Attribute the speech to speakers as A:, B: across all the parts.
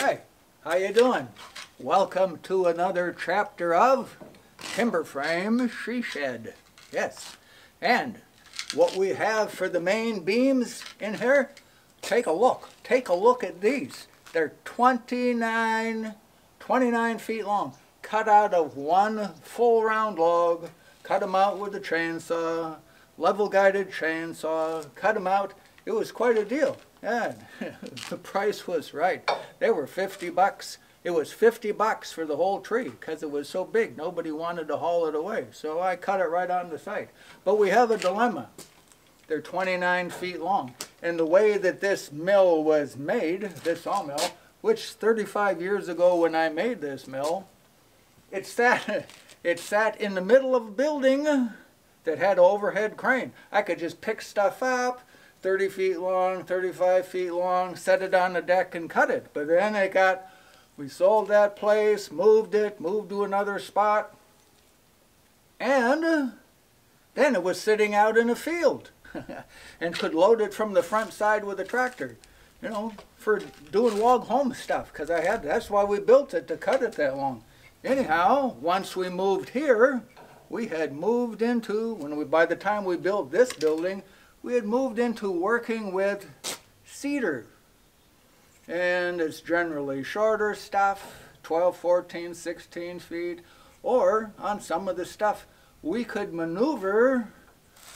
A: Hey, how you doing? Welcome to another chapter of Timber Frame She Shed. Yes, and what we have for the main beams in here, take a look. Take a look at these. They're 29, 29 feet long, cut out of one full round log, cut them out with a chainsaw, level guided chainsaw, cut them out. It was quite a deal. Yeah, the price was right. They were 50 bucks. It was 50 bucks for the whole tree because it was so big. Nobody wanted to haul it away. So I cut it right on the site. But we have a dilemma. They're 29 feet long. And the way that this mill was made, this sawmill, which 35 years ago when I made this mill, it sat, it sat in the middle of a building that had an overhead crane. I could just pick stuff up, 30 feet long, 35 feet long, set it on the deck and cut it. But then it got, we sold that place, moved it, moved to another spot, and then it was sitting out in a field and could load it from the front side with a tractor, you know, for doing log home stuff because I had, that's why we built it to cut it that long. Anyhow, once we moved here, we had moved into, when we, by the time we built this building, we had moved into working with cedar. And it's generally shorter stuff, 12, 14, 16 feet, or on some of the stuff we could maneuver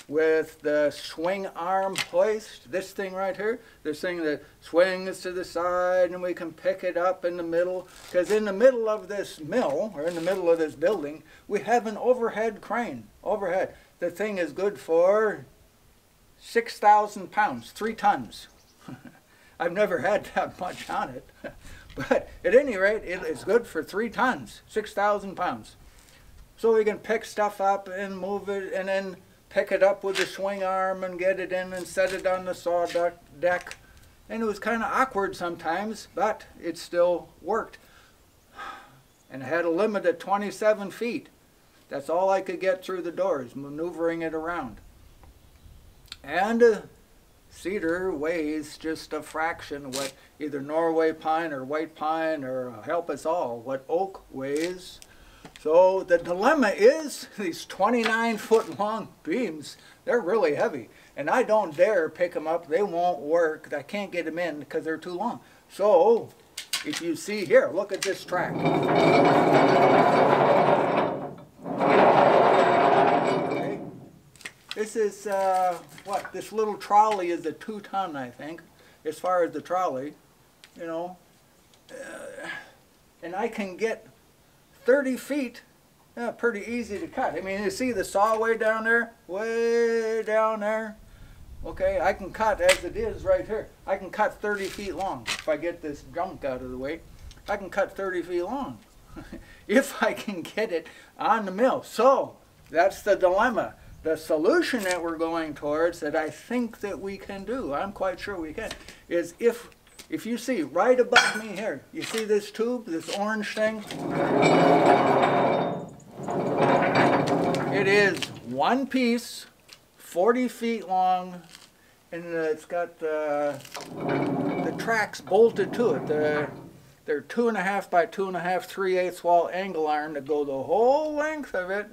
A: with the swing arm placed, this thing right here, this thing that swings to the side and we can pick it up in the middle, because in the middle of this mill, or in the middle of this building, we have an overhead crane, overhead. The thing is good for 6,000 pounds, three tons. I've never had that much on it. but at any rate, it is good for three tons, 6,000 pounds. So we can pick stuff up and move it and then pick it up with the swing arm and get it in and set it on the saw deck. And it was kind of awkward sometimes, but it still worked. And it had a limit of 27 feet. That's all I could get through the doors, maneuvering it around. And cedar weighs just a fraction what either Norway pine or white pine or help us all, what oak weighs. So the dilemma is these 29 foot long beams, they're really heavy. And I don't dare pick them up, they won't work. I can't get them in because they're too long. So if you see here, look at this track. This is, uh, what, this little trolley is a two ton, I think, as far as the trolley, you know. Uh, and I can get 30 feet, yeah, pretty easy to cut. I mean, you see the saw way down there? Way down there. Okay, I can cut as it is right here. I can cut 30 feet long if I get this junk out of the way. I can cut 30 feet long if I can get it on the mill. So, that's the dilemma the solution that we're going towards that I think that we can do, I'm quite sure we can, is if, if you see right above me here, you see this tube, this orange thing? It is one piece, 40 feet long, and it's got uh, the tracks bolted to it. The, they're two and a half by two and a half, three eighths wall angle iron that go the whole length of it,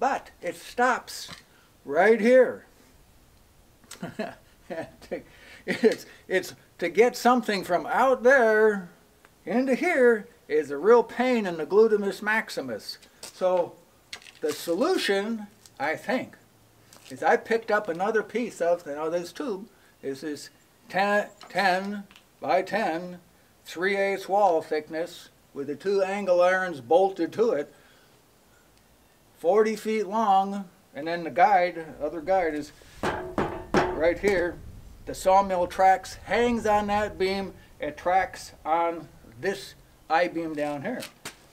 A: but it stops right here. it's, it's to get something from out there into here is a real pain in the glutamus maximus. So the solution, I think, is I picked up another piece of you know, this tube. This is 10, 10 by 10, 3 eighths wall thickness with the two angle irons bolted to it, 40 feet long, and then the guide, other guide is right here. The sawmill tracks hangs on that beam. It tracks on this I-beam down here.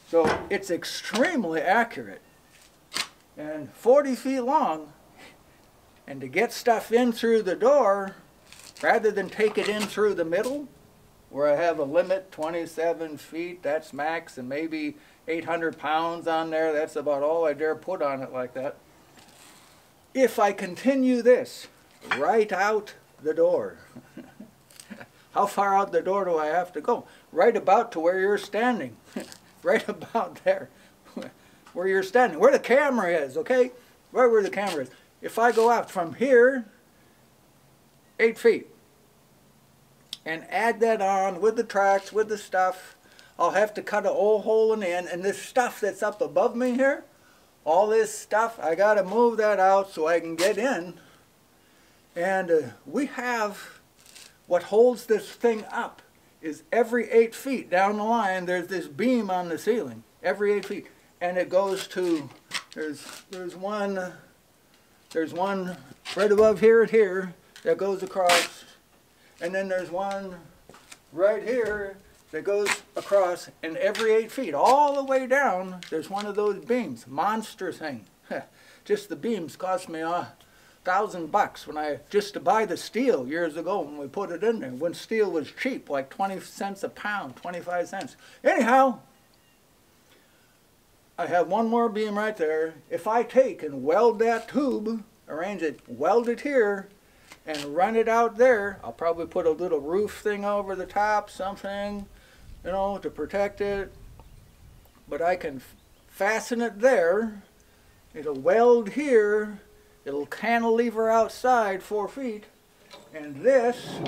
A: So it's extremely accurate and 40 feet long. And to get stuff in through the door, rather than take it in through the middle, where I have a limit 27 feet, that's max, and maybe 800 pounds on there, that's about all I dare put on it like that if I continue this right out the door, How far out the door do I have to go? Right about to where you're standing. right about there. where you're standing. Where the camera is, okay? Right where the camera is. If I go out from here, eight feet, and add that on with the tracks, with the stuff, I'll have to cut a old hole in the end. And this stuff that's up above me here, all this stuff, I got to move that out so I can get in. And uh, we have what holds this thing up is every eight feet down the line, there's this beam on the ceiling, every eight feet. And it goes to, there's, there's one, there's one right above here and here that goes across. And then there's one right here that goes across and every eight feet, all the way down, there's one of those beams. Monster thing. just the beams cost me a thousand bucks when I, just to buy the steel years ago when we put it in there, when steel was cheap, like 20 cents a pound, 25 cents. Anyhow, I have one more beam right there. If I take and weld that tube, arrange it, weld it here, and run it out there, I'll probably put a little roof thing over the top, something, you know, to protect it. But I can fasten it there. It'll weld here. It'll cantilever outside four feet. And this,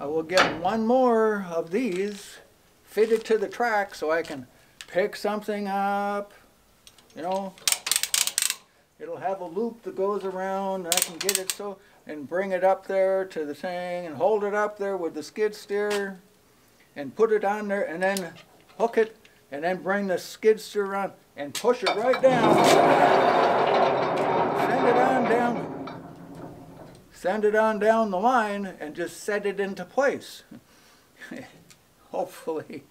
A: I will get one more of these fitted to the track so I can pick something up, you know. It'll have a loop that goes around. I can get it so and bring it up there to the thing and hold it up there with the skid steer and put it on there and then hook it and then bring the skid steer around and push it right down. Send it on down. Send it on down the line and just set it into place. Hopefully.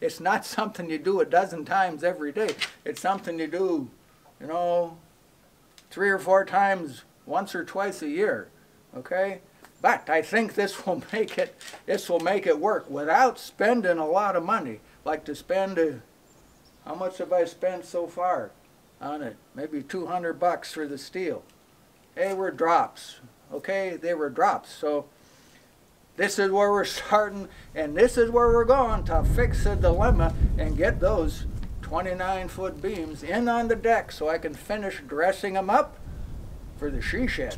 A: It's not something you do a dozen times every day. It's something you do, you know, three or four times once or twice a year. Okay? But I think this will make it this will make it work without spending a lot of money. Like to spend how much have I spent so far on it? Maybe 200 bucks for the steel. They were drops. Okay, they were drops. So this is where we're starting and this is where we're going to fix the dilemma and get those 29 foot beams in on the deck so I can finish dressing them up for the she shed.